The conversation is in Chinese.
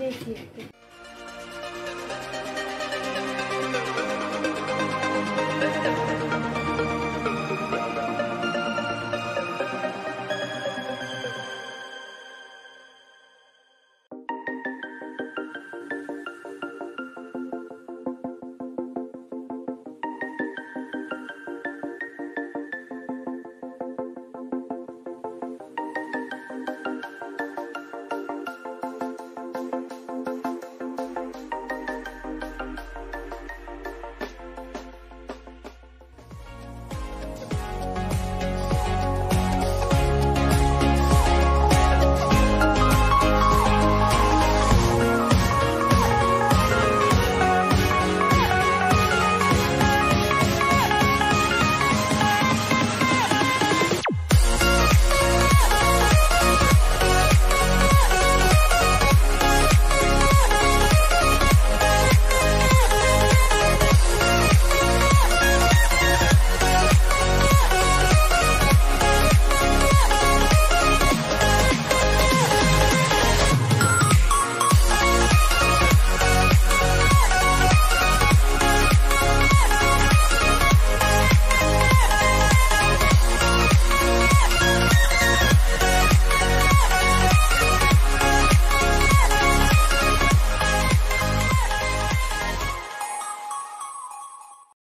谢谢。